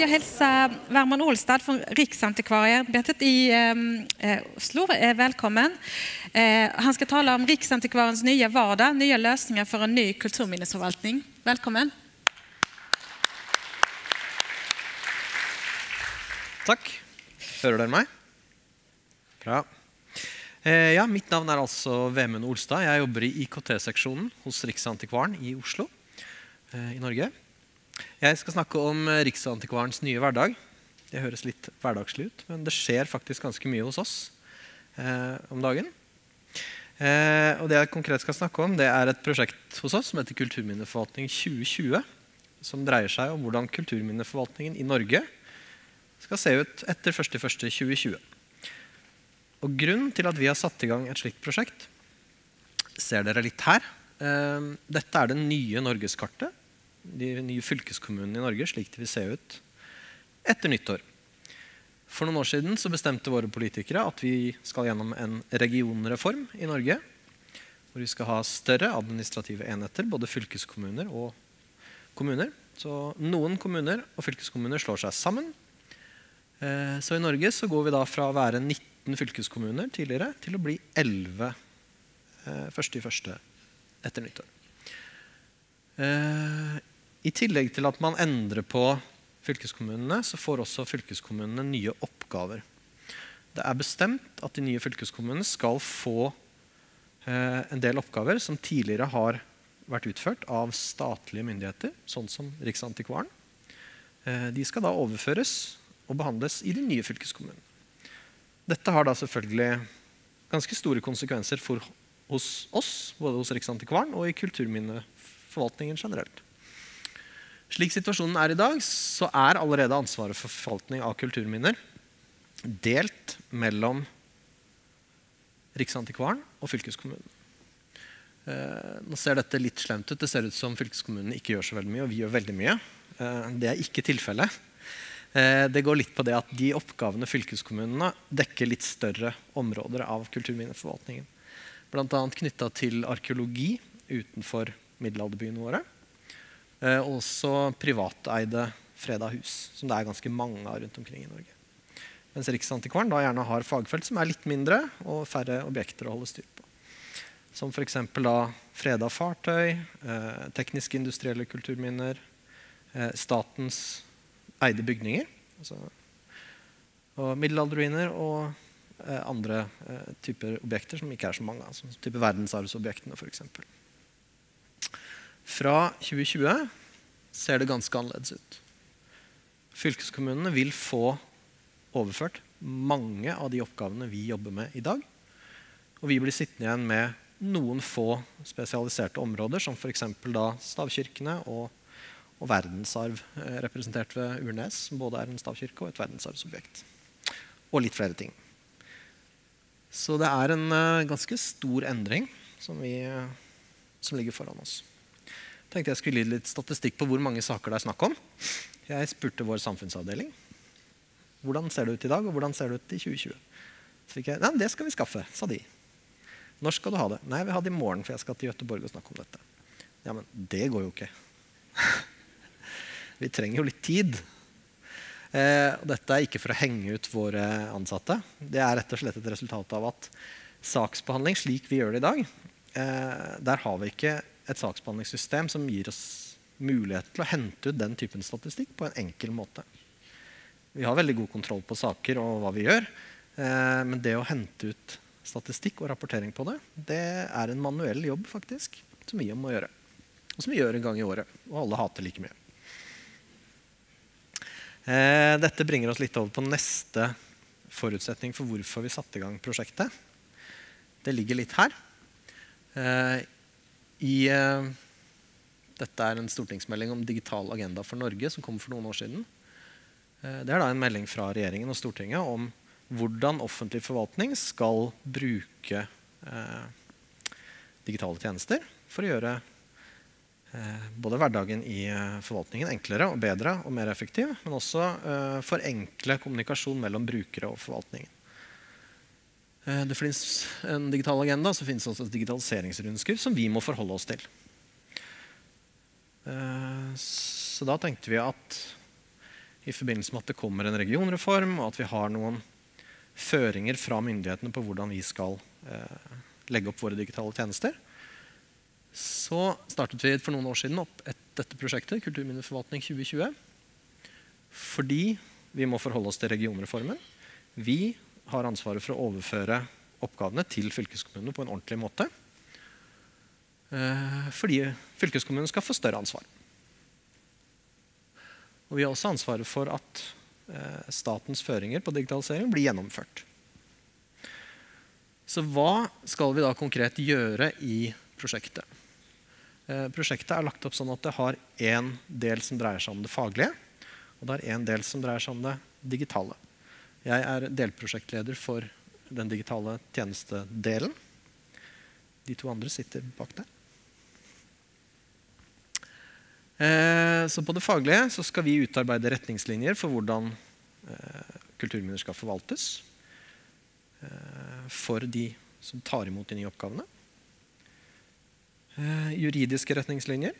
vill jeg hilse Werman Olstad fra Riksantikvarieämbetet i eh, Oslo. Er velkommen. Eh, han skal tale om Riksantikvarens nye vardag, nye løsninger for en ny kulturminnesforvaltning. Velkommen. Takk. Hører dere meg? Bra. Eh, ja, mitt navn er altså Vemund Olstad. Jeg jobber i IKT-seksjonen hos Riksantikvaren i Oslo eh, i Norge. Jeg skal snakke om eh, Riksantikvarens nye hverdag. Det høres litt hverdagslig ut, men det skjer faktisk ganske mye hos oss eh, om dagen. Eh, og Det jeg konkret skal snakke om, det er et prosjekt hos oss som heter Kulturminneforvaltning 2020. Som dreier seg om hvordan kulturminneforvaltningen i Norge skal se ut etter 1.1.2020. Og Grunnen til at vi har satt i gang et slikt prosjekt, ser dere litt her. Eh, dette er det nye norgeskartet. De nye fylkeskommunene i Norge, slik de vil se ut etter nyttår. For noen år siden så bestemte våre politikere at vi skal gjennom en regionreform i Norge. Hvor vi skal ha større administrative enheter, både fylkeskommuner og kommuner. Så noen kommuner og fylkeskommuner slår seg sammen. Eh, så i Norge så går vi da fra å være 19 fylkeskommuner tidligere til å bli 11 første i første etter nyttår. I tillegg til at man endrer på fylkeskommunene, så får også fylkeskommunene nye oppgaver. Det er bestemt at de nye fylkeskommunene skal få eh, en del oppgaver som tidligere har vært utført av statlige myndigheter, sånn som Riksantikvaren. Eh, de skal da overføres og behandles i de nye fylkeskommunene. Dette har da selvfølgelig ganske store konsekvenser for, hos oss, både hos Riksantikvaren og i kulturminneforvaltningen generelt. Slik situasjonen er i dag, så er allerede ansvaret for forvaltning av kulturminner delt mellom Riksantikvaren og fylkeskommunen. Eh, nå ser dette litt slemt ut. Det ser ut som fylkeskommunene ikke gjør så veldig mye, og vi gjør veldig mye. Eh, det er ikke tilfellet. Eh, det går litt på det at de oppgavene fylkeskommunene dekker litt større områder av kulturminneforvaltningen. Bl.a. knytta til arkeologi utenfor middelalderbyene våre. Eh, også privateide freda hus, som det er ganske mange av rundt omkring i Norge. Mens Riksantikvaren da gjerne har fagfelt som er litt mindre og færre objekter å holde styr på. Som f.eks. freda fartøy, eh, tekniske industrielle kulturminner, eh, statens eide bygninger, altså, og middelalderruiner og eh, andre eh, typer objekter som ikke er så mange. Altså type verdensarvsobjektene f.eks. Fra 2020 ser det ganske annerledes ut. Fylkeskommunene vil få overført mange av de oppgavene vi jobber med i dag. Og vi blir sittende igjen med noen få spesialiserte områder, som f.eks. stavkirkene og, og, verdensarv, eh, representert ved Urnes, som både er en stavkirke og et verdensarvsobjekt. Og litt flere ting. Så det er en uh, ganske stor endring som, vi, uh, som ligger foran oss tenkte jeg skulle gi litt statistikk på hvor mange saker det er snakk om. Jeg spurte vår samfunnsavdeling hvordan ser det ut i dag, og hvordan ser det ut i 2020. Så fikk jeg, nei, det skal vi skaffe, sa de. Når skal du ha det? Nei, vi har det i morgen, for jeg skal til Gøteborg og snakke om dette. Ja, men det går jo ikke. vi trenger jo litt tid. Eh, og dette er ikke for å henge ut våre ansatte. Det er rett og slett et resultat av at saksbehandling slik vi gjør det i dag, eh, der har vi ikke et saksbehandlingssystem som gir oss mulighet til å hente ut den typen statistikk på en enkel måte. Vi har veldig god kontroll på saker og hva vi gjør, eh, men det å hente ut statistikk og rapportering på det, det er en manuell jobb faktisk, som vi må gjøre. Og som vi gjør en gang i året. Og alle hater like mye. Eh, dette bringer oss litt over på neste forutsetning for hvorfor vi satte i gang prosjektet. Det ligger litt her. Eh, i, uh, dette er en stortingsmelding om digital agenda for Norge som kom for noen år siden. Uh, det er da en melding fra regjeringen og Stortinget om hvordan offentlig forvaltning skal bruke uh, digitale tjenester for å gjøre både hverdagen i forvaltningen enklere og bedre og mer effektiv, men også forenkle kommunikasjon mellom brukere og forvaltningen. Eh, det finnes en digital agenda, så finnes også et digitaliseringsrundskriv som vi må forholde oss til. Eh, så da tenkte vi at i forbindelse med at det kommer en regionreform, og at vi har noen føringer fra myndighetene på hvordan vi skal eh, legge opp våre digitale tjenester, så startet vi for noen år siden opp et, dette prosjektet, Kulturminneforvaltning 2020. Fordi vi må forholde oss til regionreformen. Vi har ansvaret for å overføre oppgavene til fylkeskommunene på en ordentlig måte. Eh, fordi fylkeskommunen skal få større ansvar. Og vi har også ansvaret for at eh, statens føringer på digitalisering blir gjennomført. Så hva skal vi da konkret gjøre i prosjektet? Eh, prosjektet er lagt opp sånn at det har én del som dreier seg om det faglige, og det har en del som dreier seg om det digitale. Jeg er delprosjektleder for den digitale tjenestedelen. De to andre sitter bak der. Eh, så på det faglige så skal vi utarbeide retningslinjer for hvordan eh, kulturminner skal forvaltes. Eh, for de som tar imot de nye oppgavene. Juridiske retningslinjer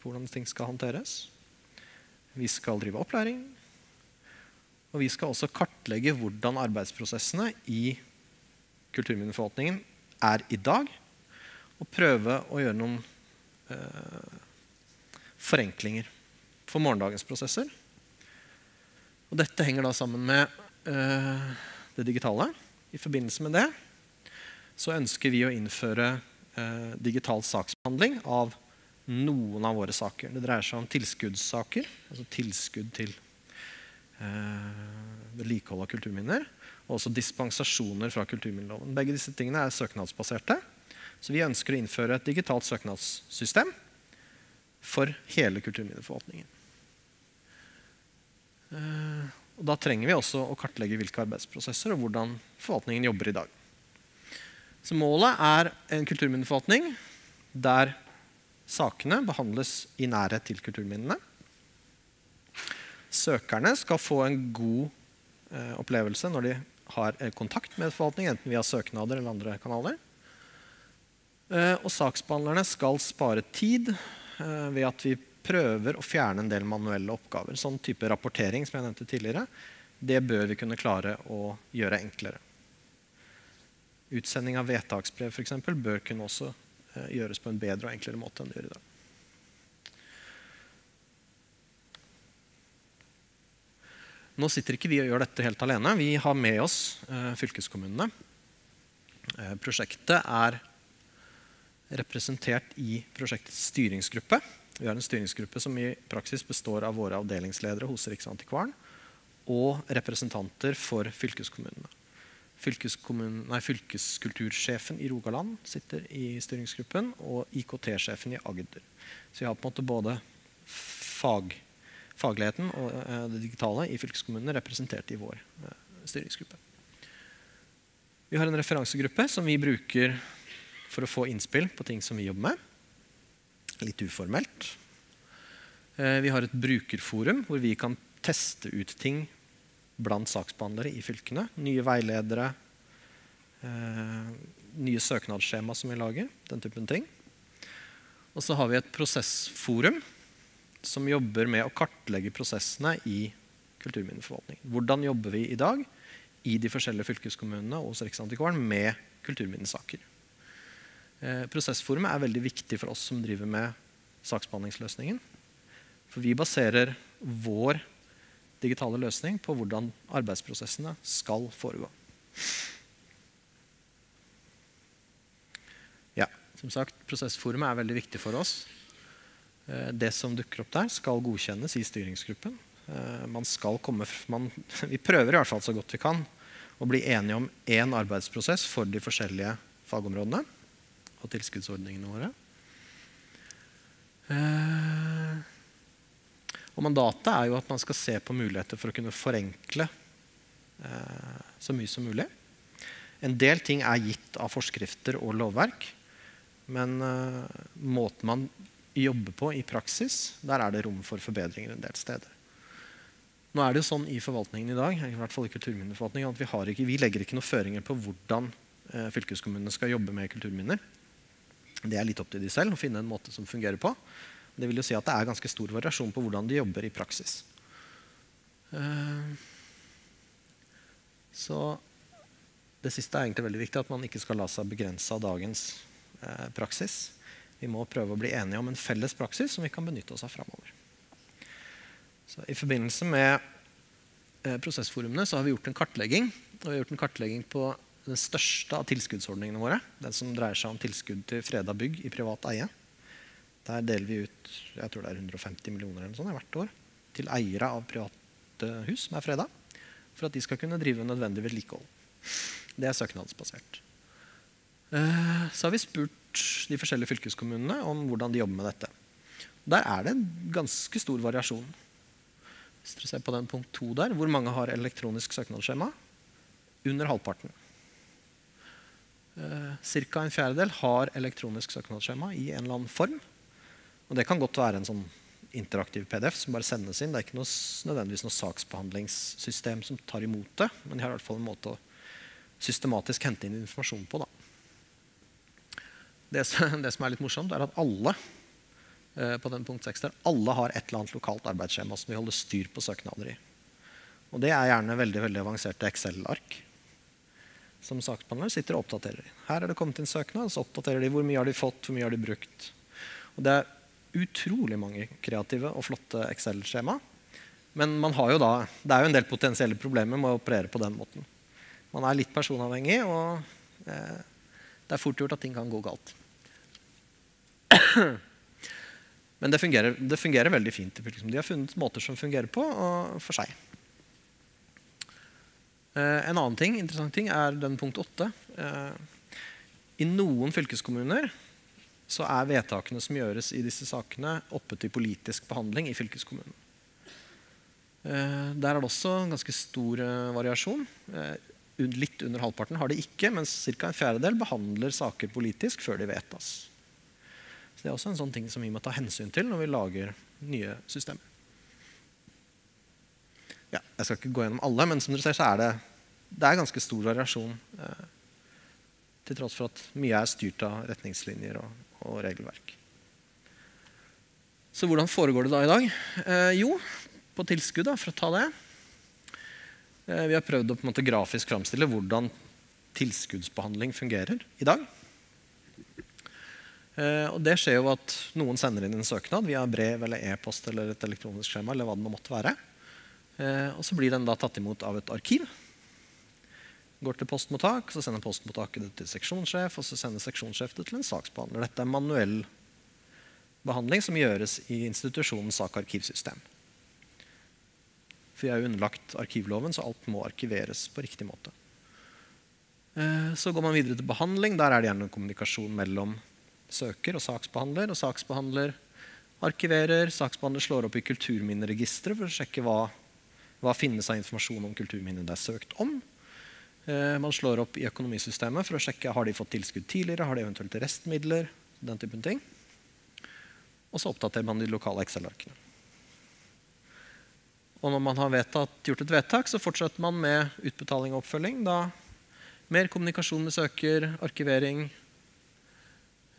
for hvordan ting skal håndteres. Vi skal drive opplæring. Og vi skal også kartlegge hvordan arbeidsprosessene i kulturminneforvaltningen er i dag. Og prøve å gjøre noen eh, forenklinger for morgendagens prosesser. Og dette henger da sammen med eh, det digitale. I forbindelse med det så ønsker vi å innføre eh, digital saksbehandling av noen av våre saker. Det dreier seg om tilskuddssaker, altså tilskudd til vedlikehold av kulturminner. Og også dispensasjoner fra kulturminneloven. Begge disse tingene er søknadsbaserte. Så vi ønsker å innføre et digitalt søknadssystem for hele kulturminneforvaltningen. Eh, og da trenger vi også å kartlegge hvilke arbeidsprosesser og hvordan forvaltningen jobber i dag. Så målet er en kulturminneforvaltning der sakene behandles i nærhet til kulturminnene. Søkerne skal få en god eh, opplevelse når de har eh, kontakt med forvaltning, enten via søknader eller andre kanaler. Eh, og saksbehandlerne skal spare tid ved at vi prøver å fjerne en del manuelle oppgaver. Sånn type rapportering som jeg nevnte tidligere, det bør vi kunne klare å gjøre enklere. Utsending av vedtaksbrev for eksempel, bør kunne også gjøres på en bedre og enklere måte enn det gjør i dag. Nå sitter ikke vi og gjør dette helt alene. Vi har med oss eh, fylkeskommunene. Eh, prosjektet er representert i prosjektets styringsgruppe. Vi har en styringsgruppe som i praksis består av våre avdelingsledere hos Riksantikvaren og representanter for fylkeskommunene. Nei, fylkeskultursjefen i Rogaland sitter i styringsgruppen, og IKT-sjefen i Agder. Så vi har på en måte både fag, fagligheten og eh, det digitale i fylkeskommunene representert i vår eh, styringsgruppe. Vi har en referansegruppe som vi bruker for å få innspill på ting som vi jobber med. Litt uformelt. Eh, vi har et brukerforum hvor vi kan teste ut ting blant saksbehandlere i fylkene. Nye veiledere, nye søknadsskjema som vi lager. Den typen ting. Og så har vi et prosessforum som jobber med å kartlegge prosessene i kulturminneforvaltningen. Hvordan jobber vi i dag i de forskjellige fylkeskommunene og hos Riksantikvaren med kulturminnesaker? Eh, prosessforumet er veldig viktig for oss som driver med saksbehandlingsløsningen. For vi baserer vår digitale løsning på hvordan arbeidsprosessene skal foregå. Ja, som sagt, Prosessforumet er veldig viktig for oss. Eh, det som dukker opp der, skal godkjennes i styringsgruppen. Eh, man skal komme, man, vi prøver i hvert fall så godt vi kan å bli enige om én arbeidsprosess for de forskjellige fagområdene og tilskuddsordningene våre. Eh, og mandatet er jo at man skal se på muligheter for å kunne forenkle så mye som mulig. En del ting er gitt av forskrifter og lovverk. Men måten man jobber på i praksis, der er det rom for forbedringer en del steder. Nå er det jo sånn i forvaltningen i dag, i hvert fall i kulturminneforvaltningen, at vi, ikke, vi legger ikke noen føringer på hvordan eh, fylkeskommunene skal jobbe med kulturminner. Det er litt opp til de selv å finne en måte som fungerer på. Det vil jo si at det er ganske stor variasjon på hvordan de jobber i praksis. Eh, så det siste er egentlig veldig viktig, at man ikke skal la seg begrense av dagens eh, praksis. Vi må prøve å bli enige om en felles praksis som vi kan benytte oss av framover. I forbindelse med eh, prosessforumene så har vi gjort en kartlegging. Og vi har gjort en kartlegging på den største av tilskuddsordningene våre. Den som dreier seg om tilskudd til freda bygg i privat eie. Der deler vi ut jeg tror det er 150 millioner eller sånt, hvert år til eiere av private hus som er freda, for at de skal kunne drive nødvendig vedlikehold. Det er søknadsbasert. Eh, så har vi spurt de forskjellige fylkeskommunene om hvordan de jobber med dette. Der er det en ganske stor variasjon. Hvis dere ser på den punkt 2 der, Hvor mange har elektronisk søknadsskjema? Under halvparten. cirka Ca. en fjerdedel har elektronisk søknadsskjema i en eller annen form. Og Det kan godt være en sånn interaktiv PDF som bare sendes inn. Det er ikke noe, nødvendigvis noe saksbehandlingssystem som tar imot det, men de har i hvert fall en måte å systematisk hente inn informasjon på. Da. Det, det som er litt morsomt, er at alle eh, på den punkt 6 der, alle har et eller annet lokalt arbeidsskjema som vi holder styr på søknader i. Og det er gjerne veldig, veldig avanserte Excel-ark som saksbehandler sitter og oppdaterer. Her er det kommet inn søknad, så oppdaterer de hvor mye har de fått, hvor mye har de brukt. Og det er utrolig mange kreative og flotte Excel-skjema. Men man har jo da, det er jo en del potensielle problemer med å operere på den måten. Man er litt personavhengig, og eh, det er fort gjort at ting kan gå galt. Men det fungerer, det fungerer veldig fint. De har funnet måter som fungerer på og for seg. Eh, en annen ting, interessant ting er den punkt 8. Eh, I noen fylkeskommuner så er vedtakene som gjøres i disse sakene, oppe til politisk behandling i fylkeskommunen. Eh, der er det også ganske stor variasjon. Litt under halvparten har det ikke, mens ca. en fjerdedel behandler saker politisk før de vedtas. Så Det er også en sånn ting som vi må ta hensyn til når vi lager nye systemer. Ja, jeg skal ikke gå gjennom alle, men som dere ser så er det, det er ganske stor variasjon. Eh, til tross for at mye er styrt av retningslinjer og, og regelverk. Så hvordan foregår det da i dag? Eh, jo, på tilskudd, da, for å ta det. Eh, vi har prøvd å på en måte grafisk framstille hvordan tilskuddsbehandling fungerer i dag. Eh, og det skjer jo at Noen sender inn en søknad via brev eller e-post eller et elektronisk skjema. eller hva det måtte være. Eh, og Så blir den da tatt imot av et arkiv. Går til postmottak, så sender postmottaket det til seksjonssjef, og så sender seksjonssjef det til en saksbehandler. Dette er manuell behandling som gjøres i institusjonens sak-arkivsystem. For vi er jo underlagt arkivloven, så alt må arkiveres på riktig måte. Eh, så går man videre til behandling. Der er det gjerne en kommunikasjon mellom søker og saksbehandler. Og saksbehandler arkiverer. Saksbehandler slår opp i kulturminneregisteret for å sjekke hva hva finnes av informasjon om kulturminnet det er søkt om? Eh, man slår opp i økonomisystemet for å sjekke har de fått tilskudd tidligere. Har de eventuelt restmidler? den typen ting. Og så oppdaterer man de lokale Excel-arkene. Og når man har vedtatt, gjort et vedtak, så fortsetter man med utbetaling og oppfølging. Da mer kommunikasjon med søker, arkivering.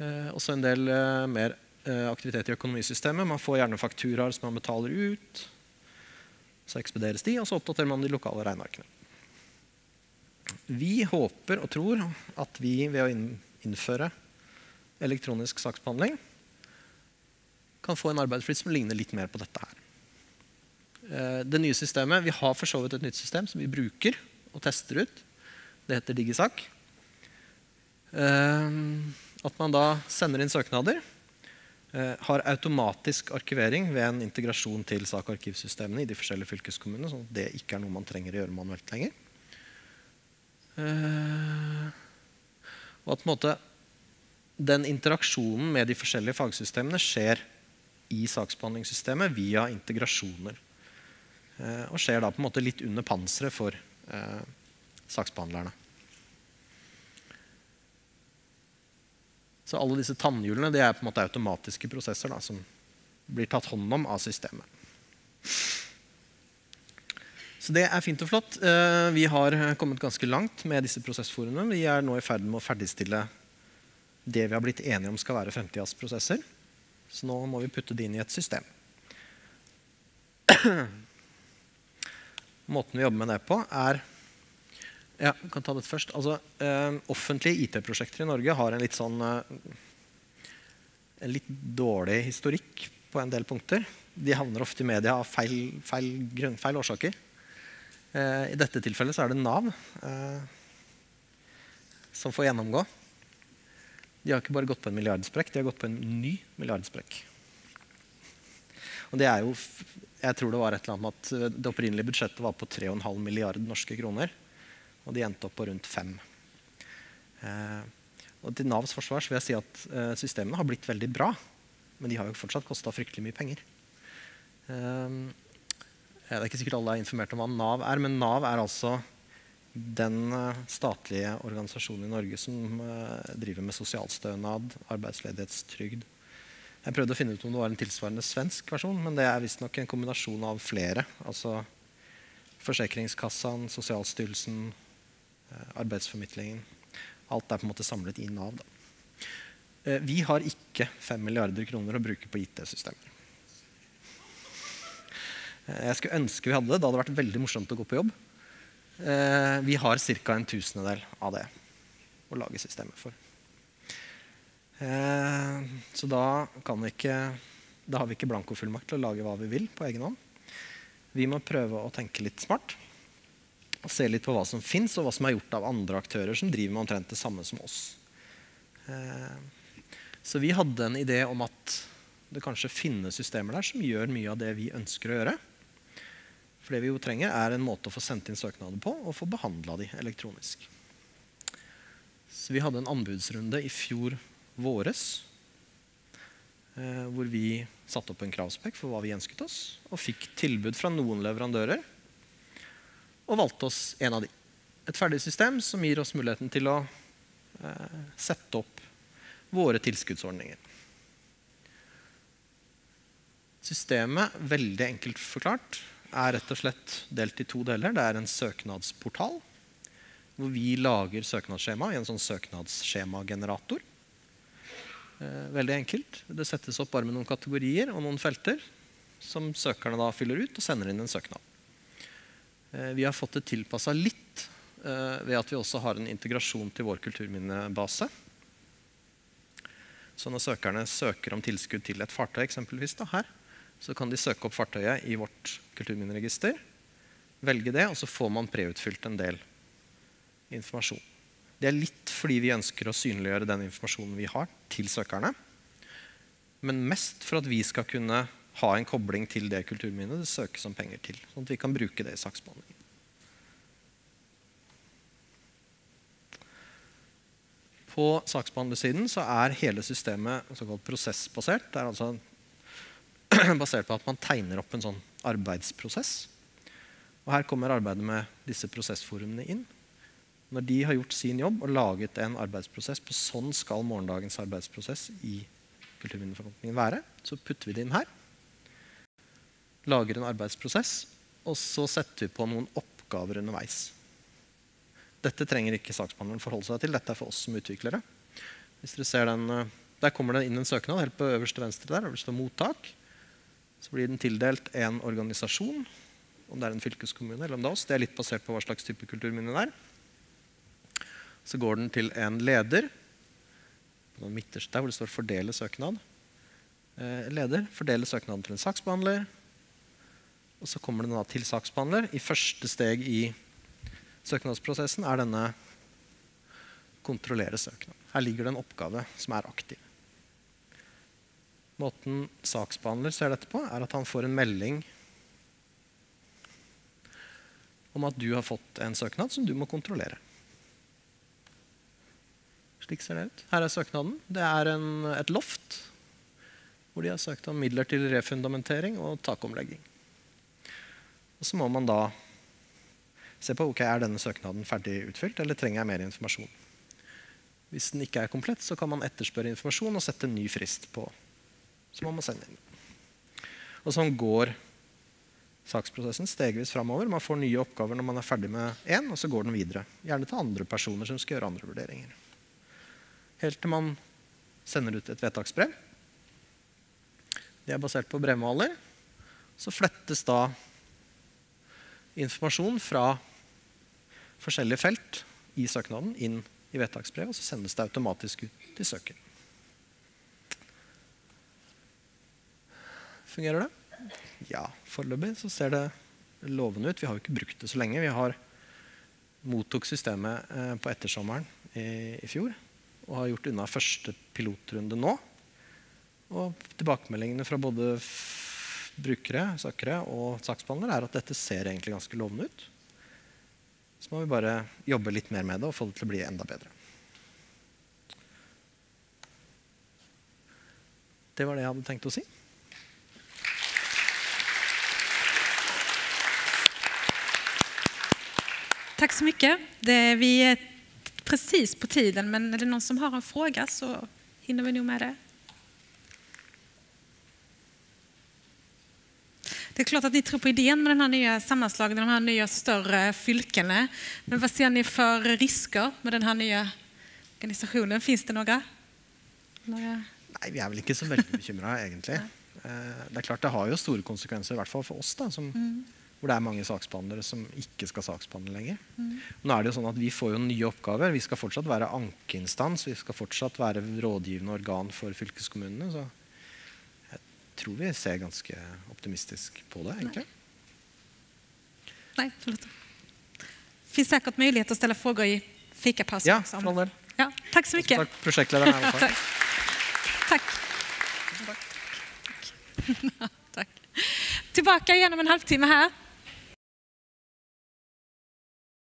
Eh, også en del eh, mer eh, aktivitet i økonomisystemet. Man får gjerne fakturaer som man betaler ut. Så ekspederes de, og så oppdaterer man de lokale regnearkene. Vi håper og tror at vi ved å innføre elektronisk saksbehandling kan få en arbeidsflyt som ligner litt mer på dette her. Det nye systemet, Vi har for så vidt et nytt system som vi bruker og tester ut. Det heter Digisak. At man da sender inn søknader Eh, har automatisk arkivering ved en integrasjon til sak- og arkivsystemene i de forskjellige fylkeskommunene. sånn at det ikke er noe man trenger å gjøre manuelt lenger. Eh, og at måte, den interaksjonen med de forskjellige fagsystemene skjer i saksbehandlingssystemet via integrasjoner. Eh, og skjer da på en måte litt under panseret for saksbehandlerne. Så alle disse tannhjulene det er på en måte automatiske prosesser da, som blir tatt hånd om av systemet. Så det er fint og flott. Eh, vi har kommet ganske langt med disse prosessforumene. Vi er nå i ferd med å ferdigstille det vi har blitt enige om skal være fremtidas prosesser. Så nå må vi putte det inn i et system. Måten vi jobber med det på, er ja, vi kan ta dette først. Altså, eh, offentlige IT-prosjekter i Norge har en litt sånn eh, en litt dårlig historikk på en del punkter. De havner ofte i media av feil, feil, grunn, feil årsaker. Eh, I dette tilfellet så er det Nav eh, som får gjennomgå. De har ikke bare gått på en milliardsprekk, de har gått på en ny milliardsprekk. Og det er jo, jeg tror det var et eller annet med at eh, det opprinnelige budsjettet var på 3,5 milliarder norske kroner. Og de endte opp på rundt fem. Eh, og til Navs forsvar vil jeg si at eh, systemene har blitt veldig bra. Men de har jo fortsatt kosta fryktelig mye penger. Eh, det er ikke sikkert alle er informert om hva Nav er, men Nav er altså den eh, statlige organisasjonen i Norge som eh, driver med sosialstønad, arbeidsledighetstrygd. Jeg prøvde å finne ut om det var en tilsvarende svensk versjon, men det er visstnok en kombinasjon av flere. Altså Forsikringskassaen, Sosialstyrelsen, Arbeidsformidlingen. Alt er på en måte samlet i Nav. Da. Vi har ikke 5 milliarder kroner å bruke på IT-systemer. Jeg skulle ønske vi hadde det. Det hadde vært veldig morsomt å gå på jobb. Eh, vi har ca. en tusendedel av det å lage systemet for. Eh, så da, ikke, da, har vi ikke blankofullmakt til å lage hva vi vil på egen hånd. Vi må prøve å tenke litt smart og se litt på hva som fins, og hva som er gjort av andre aktører som driver med omtrent det samme som oss. Eh, så vi hadde en idé om at det kanskje finnes systemer der som gjør mye av det vi ønsker å gjøre. For det vi jo trenger, er en måte å få sendt inn søknader på og få behandla de elektronisk. Så vi hadde en anbudsrunde i fjor våres eh, hvor vi satte opp en kravspekk for hva vi ønsket oss, og fikk tilbud fra noen leverandører, og valgte oss en av de. Et ferdig system som gir oss muligheten til å eh, sette opp våre tilskuddsordninger. Systemet, veldig enkelt forklart, er rett og slett delt i to deler. Det er en søknadsportal hvor vi lager søknadsskjema i en sånn søknadsskjemagenerator. Eh, veldig enkelt. Det settes opp bare med noen kategorier og noen felter som søkerne da fyller ut og sender inn en søknad. Eh, vi har fått det tilpassa litt eh, ved at vi også har en integrasjon til vår kulturminnebase. Så når søkerne søker om tilskudd til et fartøy, eksempelvis da, her, så kan de søke opp fartøyet i vårt kulturminneregister. Velge det, og så får man preutfylt en del informasjon. Det er litt fordi vi ønsker å synliggjøre den informasjonen vi har, til søkerne. Men mest for at vi skal kunne ha en kobling til det kulturminnet det søkes om penger til. Sånn at vi kan bruke det i saksbehandlingen. På saksbehandlersiden så er hele systemet såkalt prosessbasert. Det er altså basert på at man tegner opp en sånn arbeidsprosess. Og Her kommer arbeidet med disse prosessforumene inn. Når de har gjort sin jobb og laget en arbeidsprosess på sånn skal morgendagens arbeidsprosess i kulturminneforvaltningen være, så putter vi det inn her. Lager en arbeidsprosess, og så setter vi på noen oppgaver underveis. Dette trenger ikke saksbehandleren forholde seg til. Dette er for oss som utviklere. Hvis dere ser den, eh, Der kommer det inn en søknad helt på øverste venstre. der, øverste mottak. Så blir den tildelt en organisasjon, om det er en fylkeskommune eller om det er oss. Det er litt basert på hva slags type kulturminne det er. Så går den til en leder, på den midterste der hvor det står 'fordele søknad'. Eh, leder fordeler søknaden til en saksbehandler. Og så kommer den da til saksbehandler. I første steg i søknadsprosessen er denne kontrollere søknad. Her ligger det en oppgave som er aktiv. Måten saksbehandler ser dette på, er at han får en melding om at du har fått en søknad som du må kontrollere. Slik ser det ut. Her er søknaden. Det er en, et loft hvor de har søkt om midler til refundamentering og takomlegging. Og så må man da se på ok, er denne søknaden ferdig utfylt, eller trenger jeg mer informasjon. Hvis den ikke er komplett, så kan man etterspørre informasjon og sette en ny frist på så må man sende inn. Og sånn går saksprosessen stegvis framover. Man får nye oppgaver når man er ferdig med én, og så går den videre. Gjerne til andre personer som skal gjøre andre vurderinger. Helt til man sender ut et vedtaksbrev. Det er basert på brevmaler. Så flettes da informasjon fra forskjellige felt i søknaden inn i vedtaksbrevet, og så sendes det automatisk ut til søker. Fungerer det? Ja, foreløpig så ser det lovende ut. Vi har jo ikke brukt det så lenge. Vi har mottok systemet eh, på ettersommeren i, fjor og har gjort unna første pilotrunde nå. Og tilbakemeldingene fra både brukere, søkere og saksbehandlere er at dette ser egentlig ganske lovende ut. Så må vi bare jobbe litt mer med det og få det til å bli enda bedre. Det var det jeg hadde tenkt å si. Takk så mye. Det, vi er precis på tiden, men er det noen som har en fråga så hinner vi nå med det. Det är klart att ni tror på idén med den här nya sammanslagningen, de här nya större fylkene. Men vad ser ni för risker med den här nya organisationen? Finns det några? några? Nei, Vi er vel ikke så veldig bekymra, egentlig. Eh, Det er klart det har jo store konsekvenser, i hvert fall for oss, da, som, hvor det er mange saksbehandlere som ikke skal saksbehandle lenger. Nå er det jo sånn at Vi får jo nye oppgaver. Vi skal fortsatt være ankeinstans, vi skal fortsatt være rådgivende organ for fylkeskommunene. Så tror vi ser ganske optimistisk på det, egentlig. Nej, förlåt. Det finns säkert möjlighet att ställa frågor i fikapausen. Ja, for all del. Ja, tack så mycket. Takk prosjektlederen her. Takk. Tack. Tack. Tack. Tillbaka igen om en halvtime här.